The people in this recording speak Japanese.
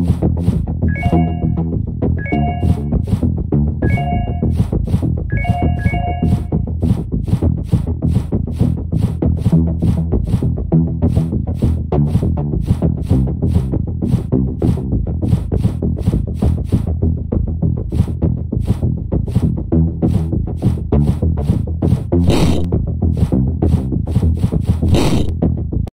思う。